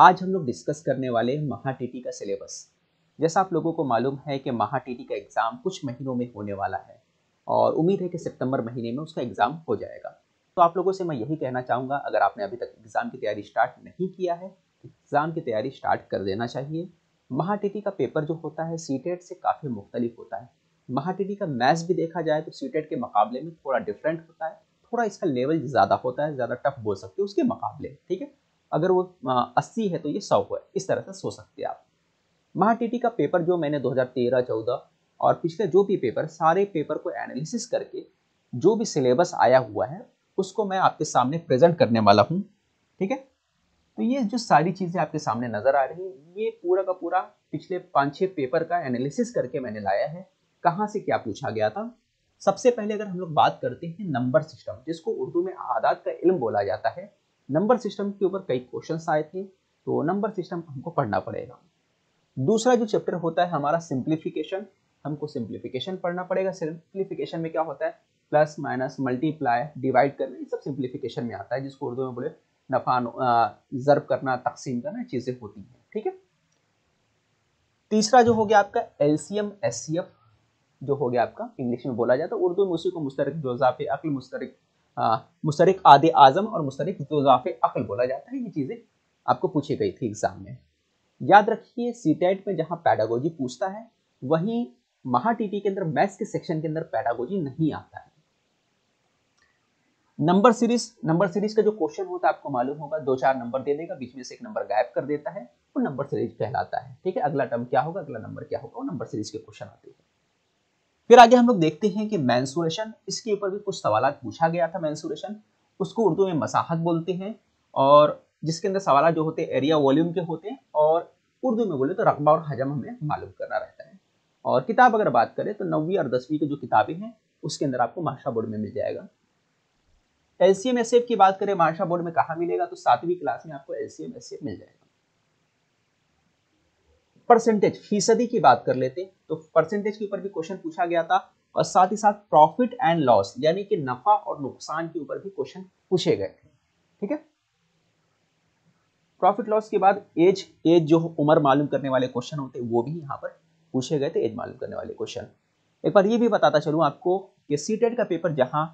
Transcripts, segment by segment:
आज हम लोग डिस्कस करने वाले महा टीटी का सिलेबस जैसा आप लोगों को मालूम है कि महा टीटी का एग्ज़ाम कुछ महीनों में होने वाला है और उम्मीद है कि सितंबर महीने में उसका एग्ज़ाम हो जाएगा। तो आप लोगों से मैं यही कहना चाहूँगा, अगर आपने अभी तक एग्ज़ाम की तैयारी स्टार्ट नहीं किया है तो एग्ज़ाम की तैयारी स्टार्ट कर देना चाहिए। महा टीटी का पेपर जो होता है सी से काफ़ी मुख्तलिफ़ होता है। महा टीटी का मैथ्स भी देखा जाए तो सी के मुकाबले में थोड़ा डिफरेंट होता है, थोड़ा इसका लेवल ज़्यादा होता है, ज़्यादा टफ बोल सकते हो उसके मुकाबले, ठीक है? अगर वो अस्सी है तो ये सौ है। इस तरह से सो सकते हैं आप। महा टी का पेपर जो मैंने 2013 14 और पिछले जो भी पेपर, सारे पेपर को एनालिसिस करके जो भी सिलेबस आया हुआ है, उसको मैं आपके सामने प्रेजेंट करने वाला हूँ। ठीक है? तो ये जो सारी चीज़ें आपके सामने नज़र आ रही है, ये पूरा का पूरा पिछले पाँच छः पेपर का एनालिसिस करके मैंने लाया है। कहाँ से क्या पूछा गया था? सबसे पहले अगर हम लोग बात करते हैं नंबर सिस्टम, जिसको उर्दू में आदात का इल्म बोला जाता है नंबर सिस्टम के ऊपर कई क्वेश्चंस आए थे तो नंबर सिस्टम हमको पढ़ना पड़ेगा। दूसरा जो चैप्टर होता है हमारा सिंप्लीफिकेशन, हमको सिंप्लीफिकेशन पढ़ना पड़ेगा। सिंप्लीफिकेशन में क्या होता है? प्लस माइनस मल्टीप्लाई डिवाइड करना, ये सब सिंप्लीफिकेशन में आता है, जिसको उर्दू में बोले नफा जर्ब करना, तकसीम करना चीज़ें होती हैं, ठीक है? तीसरा जो हो गया आपका एलसीएम, एससीएफ, जो हो गया आपका, इंग्लिश में बोला जाता है, उर्दू में उसी को मुस्तरक जोजाफ़ अक्ल मुस्तरक मुस्तरक आदि आज़म और मुस्तरक जोजाफ़ अक्ल बोला जाता है, ये चीज़ें आपको पूछी गई थी एग्ज़ाम में। याद रखिए सी में जहाँ पैडागोजी पूछता है, वहीं महा टी के अंदर, मैथ्स के सेक्शन के अंदर पैडागोजी नहीं आता है। नंबर सीरीज़ नंबर सीरीज़ का जो क्वेश्चन होता है, आपको मालूम होगा, दो चार नंबर दे देगा, बीच में से एक नंबर गायब कर देता है, वो नंबर सीरीज़ कहलाता है। ठीक है, अगला टर्म क्या होगा, अगला नंबर क्या होगा, वो नंबर सीरीज़ के क्वेश्चन आते हैं। फिर आगे हम लोग देखते हैं कि मैंसुरेशन इसके ऊपर भी कुछ सवाल पूछा गया था मैंसुरेशन उसको उर्दू में मसाहत बोलते हैं और जिसके अंदर सवाल जो होते हैं एरिया वॉल्यूम के होते हैं और उर्दू में बोले तो रकबा और हजम हमें मालूम करना रहता है। और किताब अगर बात करें तो नौवीं और दसवीं की जो किताबें हैं, उसके अंदर आपको माशा बोर्ड में मिल जाएगा। एलसीएम एसएफ की बात करें, माशा बोर्ड में कहाँ मिलेगा? तो सातवीं क्लास में आपको एलसीएम एसएफ मिल जाएगा। परसेंटेज फ़ीसदी की बात कर लेते हैं तो परसेंटेज के ऊपर भी क्वेश्चन पूछा गया था और साथ ही साथ प्रॉफिट एंड लॉस यानी कि नफा और नुकसान के ऊपर भी क्वेश्चन पूछे गए थे। ठीक है? प्रॉफिट लॉस के बाद एज एज जो उम्र मालूम करने वाले क्वेश्चन होते वो भी यहाँ पर पूछे गए थे एज मालूम करने वाले क्वेश्चन एक बार ये भी बताता चलूँ आपको कि सी का पेपर जहाँ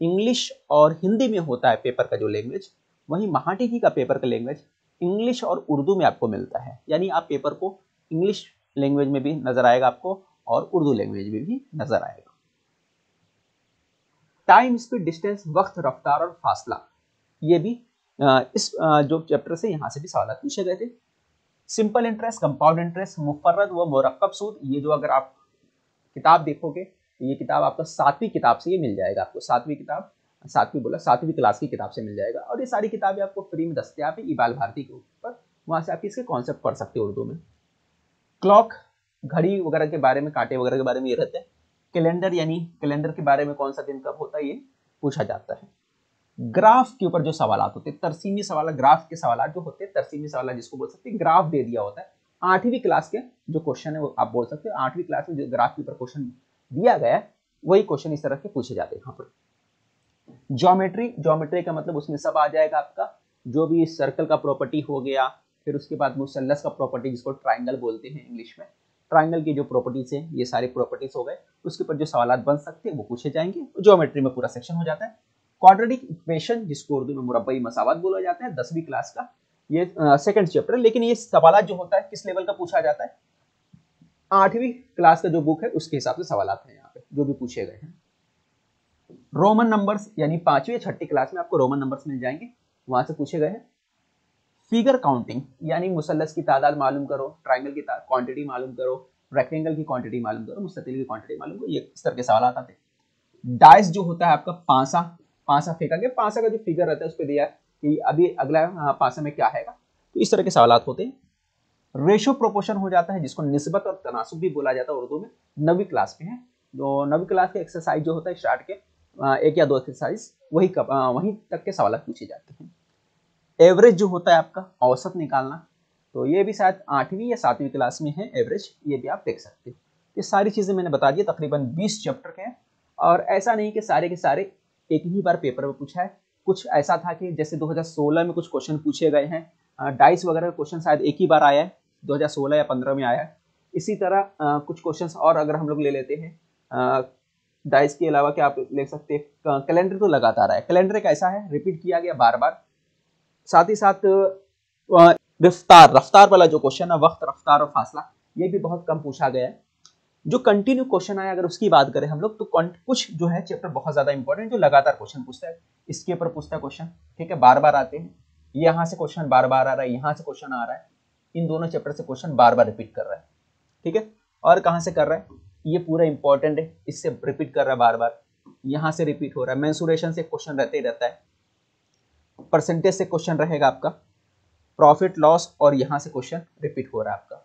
इंग्लिश और हिंदी में होता है पेपर का जो लैंग्वेज वहीं महाटिकी का पेपर का लैंग्वेज इंग्लिश और उर्दू में आपको मिलता है। यानी आप पेपर को इंग्लिश लैंग्वेज में भी नज़र आएगा आपको और उर्दू लैंग्वेज में भी नज़र आएगा। टाइम स्पीड डिस्टेंस वक्त, रफ्तार और फासला। ये भी इस जो चैप्टर से यहाँ से भी सवाल पूछे गए थे। सिंपल इंटरेस्ट कंपाउंड इंटरेस्ट मुफरत व मुरक्ब सूद, ये जो अगर आप किताब देखोगे तो ये किताब आपको सातवीं किताब से ये मिल जाएगा आपको। सातवीं किताब, सातवीं बोला, सातवीं क्लास की किताब से मिल जाएगा और ये सारी किताबें आपको फ्री में दस्तियाब है, इबाल भारती के ऊपर। वहाँ से आप इसके कॉन्सेप्ट पढ़ सकते हो उर्दू में। क्लॉक घड़ी वगैरह के बारे में, कांटे वगैरह के बारे में ये रहते हैं। कैलेंडर यानी कैलेंडर के बारे में कौन सा दिन कब होता है, ये पूछा जाता है। ग्राफ के ऊपर जो सवाल होते हैं, तरसीमी सवाल, ग्राफ के सवाल जो होते हैं, तरसीमी सवाल जिसको बोल सकते हैं, ग्राफ दे दिया होता है। आठवीं क्लास के जो क्वेश्चन है, वो आप बोल सकते हो, आठवीं क्लास में जो ग्राफ के ऊपर क्वेश्चन दिया गया है, वही क्वेश्चन इस तरह के पूछे जाते हैं यहाँ पर। ज्योमेट्री ज्योमेट्री का मतलब उसमें सब आ जाएगा आपका। जो भी सर्कल का प्रॉपर्टी हो गया फिर उसके बाद मुसलस का प्रॉपर्टी जिसको ट्राइंगल बोलते हैं इंग्लिश में। ट्राइंगल की जो प्रॉपर्टीज़ हैं, ये सारी प्रॉपर्टीज़ हो गए। उसके ऊपर जो सवाल बन सकते हैं, वो पूछे जाएँगे। ज्योमेट्री में पूरा सेक्शन हो जाता है। क्वाड्रेटिक इक्वेशन जिसको उर्दू में मुरबई मसावत बोला जाता है, दसवीं क्लास का, ये सेकंड चैप्टर लेकिन ये सवाल जो होता है, किस लेवल का पूछा जाता है? आठवीं क्लास का जो बुक है, उसके हिसाब से सवाल हैं यहाँ पे, जो भी पूछे गए हैं। रोमन नंबर्स यानी पांचवी या छठी क्लास में आपको रोमन नंबर्स मिल जाएँगे। वहाँ से पूछे गए हैं। फिगर काउंटिंग यानी मुसलस की तादाद मालूम करो ट्राइंगल की क्वांटिटी मालूम करो रेक्टेंगल की क्वांटिटी मालूम करो मुस्ततिल की क्वांटिटी मालूम करो ये इस तरह के सवाल आते थे। डाइस जो होता है आपका पांसा पांसा फेंका गया पांसा का जो फिगर रहता है उस पर दिया कि अभी अगला हाँ, पांसा में क्या आएगा। तो इस तरह के सवाल होते हैं। रेशो प्रोपोर्शन हो जाता है जिसको नस्बत और तनासुब भी बोला जाता है उर्दू में। नवी क्लास में है। तो नवी क्लास के एक्सरसाइज जो होता है स्टार्ट के एक या दो एक्सरसाइज वही वहीं तक के सवाल पूछे जाते हैं। एवरेज जो होता है आपका औसत निकालना तो ये भी शायद आठवीं या सातवीं क्लास में है एवरेज ये भी आप देख सकते हो। ये सारी चीज़ें मैंने बता दी तकरीबन बीस चैप्टर के हैं। और ऐसा नहीं कि सारे के सारे एक ही बार पेपर में पूछा है। कुछ ऐसा था कि जैसे 2016 में कुछ क्वेश्चन पूछे गए हैं डाइस वगैरह का क्वेश्चन शायद एक ही बार आया है 2016 या 15 में आया है। इसी तरह आ, कुछ क्वेश्चंस और अगर हम लोग ले लेते हैं डाइस के अलावा क्या आप ले सकते हैं कैलेंडर तो लगातार आया। कैलेंडर एक ऐसा है रिपीट किया गया बार बार साथ ही साथ रफ्तार रफ्तार वाला जो क्वेश्चन है, वक्त, रफ्तार और फासला, ये भी बहुत कम पूछा गया है। जो कंटिन्यू क्वेश्चन आया, अगर उसकी बात करें हम लोग तो कुछ जो है चैप्टर बहुत ज़्यादा इंपॉर्टेंट जो लगातार क्वेश्चन पूछता है। इसके ऊपर पूछता है क्वेश्चन ठीक है? बार बार आते हैं। यहाँ से क्वेश्चन बार बार आ रहा है, यहाँ से क्वेश्चन आ रहा है। इन दोनों चैप्टर से क्वेश्चन बार बार रिपीट कर रहा है, ठीक है? और कहाँ से कर रहा है? ये पूरा इंपॉर्टेंट है, इससे रिपीट कर रहा है बार बार यहाँ से रिपीट हो रहा है। मैंसुरेशन से क्वेश्चन रहते ही रहता है। परसेंटेज से क्वेश्चन रहेगा आपका। प्रॉफिट, लॉस और यहाँ से क्वेश्चन रिपीट हो रहा है आपका।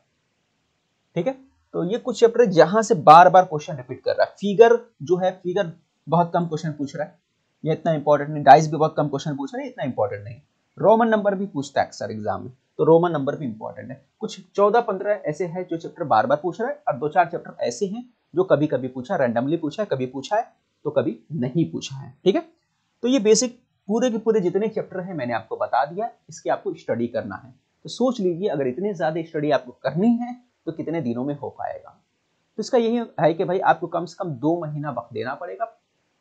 ठीक है? तो ये कुछ चैप्टर जहाँ से बार बार क्वेश्चन रिपीट कर रहा है। फिगर जो है, फिगर बहुत कम क्वेश्चन पूछ रहा है। ये इतना इंपॉर्टेंट नहीं। डाइस भी बहुत कम क्वेश्चन पूछ रहा है इतना इंपॉर्टेंट नहीं। रोमन नंबर भी पूछता है अक्सर एग्ज़ाम में। तो रोमन नंबर भी इंपॉर्टेंट है। कुछ चौदह पंद्रह ऐसे हैं जो चैप्टर बार बार पूछ रहा है और दो चार चैप्टर ऐसे हैं जो कभी कभी पूछा रैंडमली पूछा है, कभी पूछा है तो कभी नहीं पूछा है। ठीक है? तो ये बेसिक पूरे के पूरे जितने चैप्टर हैं, मैंने आपको बता दिया, इसकी आपको स्टडी करना है। तो सोच लीजिए, अगर इतने ज़्यादा स्टडी आपको करनी है तो कितने दिनों में हो पाएगा? तो इसका यही है कि भाई, आपको कम से कम दो महीना वक्त देना पड़ेगा।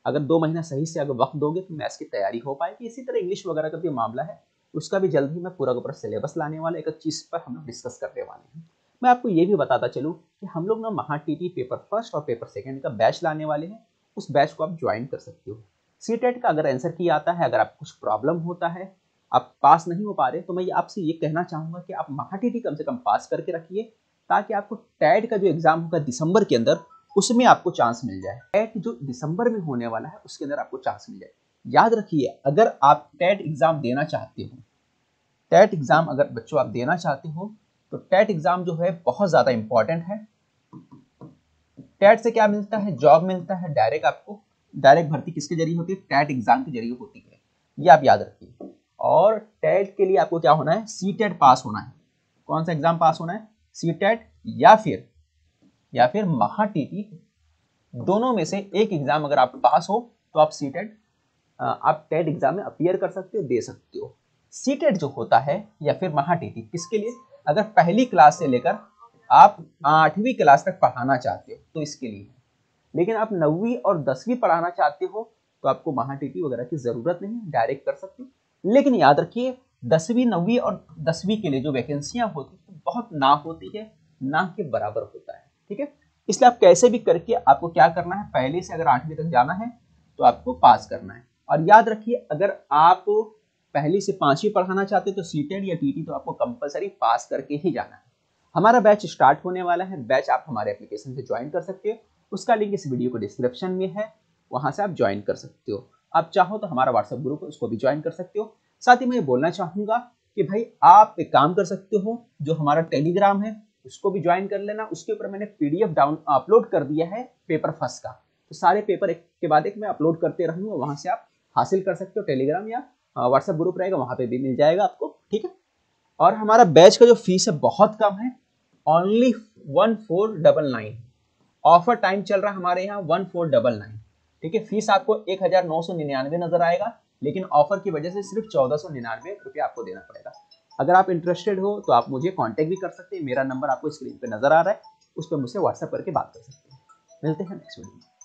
अगर दो महीना सही से अगर वक्त दोगे तो मैथ्स की तैयारी हो पाएगी। इसी तरह इंग्लिश वगैरह का भी मामला है, उसका भी जल्द ही मैं पूरा का पूरा सिलेबस लाने वाला, एक चीज़ पर हम लोग डिस्कस करने वाले हैं। मैं आपको ये भी बताता चलूँ कि हम लोग ना महा टी पेपर फ़र्स्ट और पेपर सेकेंड का बैच लाने वाले हैं। उस बैच को आप ज्वाइन कर सकते हो। सी टेट का अगर आंसर की आता है, अगर आप कुछ प्रॉब्लम होता है, आप पास नहीं हो पा रहे तो मैं आपसे ये कहना चाहूँगा कि आप महा टी कम से कम पास करके रखिए, ताकि आपको टैट का जो एग्ज़ाम होगा दिसंबर के अंदर, उसमें आपको चांस मिल जाए। टैट जो दिसंबर में होने वाला है, उसके अंदर आपको चांस मिल जाए। याद रखिए, अगर आप टैट एग्ज़ाम देना चाहते हो टैट एग्ज़ाम अगर बच्चों आप देना चाहते हो तो टैट एग्ज़ाम जो है, बहुत ज़्यादा इंपॉर्टेंट है। टैट से क्या मिलता है? जॉब मिलता है डायरेक्ट आपको। डायरेक्ट भर्ती किसके ज़रिए होती है? टैट एग्ज़ाम के ज़रिए होती है। ये आप याद रखिए। और टैट के लिए आपको क्या होना है? सी टेट पास होना है। कौन सा एग्ज़ाम पास होना है? सी टेट या फिर या फिर महा टीटी दोनों में से एक एग्ज़ाम अगर आप पास हो तो आप सी टेट आप टेट एग्ज़ाम में अपियर कर सकते हो, दे सकते हो। सी टेट जो होता है, या फिर महा टीटी किसके लिए? अगर पहली क्लास से लेकर आप आठवीं क्लास तक पढ़ाना चाहते हो तो इसके लिए। लेकिन आप नौवीं और दसवीं पढ़ाना चाहते हो तो आपको महा टीटी वगैरह की ज़रूरत नहीं है डायरेक्ट कर सकते हो। लेकिन याद रखिए, दसवीं, नौवीं और दसवीं के लिए जो वैकेंसियाँ होती है, बहुत ना होती है, ना के बराबर होता है, ठीक है? इसलिए आप कैसे भी करके आपको क्या करना है, पहले से अगर आठवीं तक जाना है तो आपको पास करना है। और याद रखिए, अगर आप पहली से पांचवी पढ़ाना चाहते तो सीटेड या टीटी तो आपको कंपलसरी पास करके ही जाना है। हमारा बैच स्टार्ट होने वाला है बैच आप हमारे एप्लीकेशन से ज्वाइन कर सकते हो। उसका लिंक इस वीडियो को डिस्क्रिप्शन में है, वहाँ से आप ज्वाइन कर सकते हो। आप चाहो तो हमारा व्हाट्सएप ग्रुप उसको भी ज्वाइन कर सकते हो। साथ ही मैं बोलना चाहूँगा कि भाई, आप एक काम कर सकते हो, जो हमारा टेलीग्राम है, उसको भी ज्वाइन कर लेना। उसके ऊपर मैंने पीडीएफ डाउन अपलोड कर दिया है पेपर फ़र्स्ट का। तो सारे पेपर एक के बाद एक मैं अपलोड करते रहूँगा, वहाँ से आप हासिल कर सकते हो टेलीग्राम या व्हाट्सएप ग्रुप रहेगा, वहाँ पे भी मिल जाएगा आपको, ठीक है? और हमारा बैच का जो फ़ीस है बहुत कम है only one four double nine offer time चल रहा है हमारे यहाँ वन फोर डबल नाइन ठीक है फ़ीस आपको एक हज़ार नौ सौ निन्यानवे नज़र आएगा, लेकिन ऑफ़र की वजह से सिर्फ़ चौदह सौ निन्यानवे रुपये आपको देना पड़ेगा। अगर आप इंटरेस्टेड हो तो आप मुझे कॉन्टेक्ट भी कर सकते हैं, मेरा नंबर आपको स्क्रीन पर नज़र आ रहा है, उस पर मुझसे व्हाट्सएप करके बात कर सकते हैं। मिलते हैं नेक्स्ट वीडियो में।